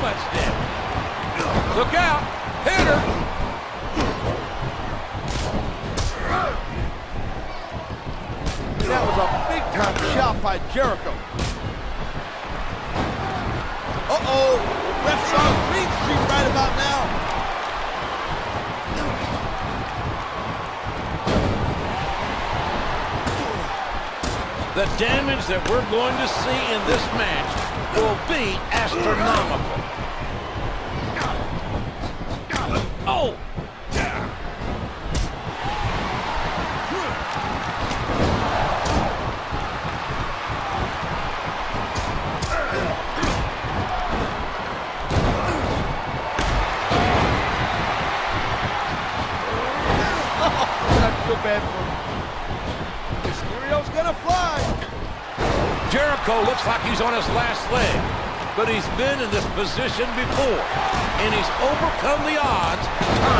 much. Look out. Hit her. That was a big-time shot by Jericho. Uh-oh. Ref's on Green Street right about now. The damage that we're going to see in this match will be astronomical. Oh! Bad for. Mysterio's gonna fly. Jericho looks like he's on his last leg, but he's been in this position before, and he's overcome the odds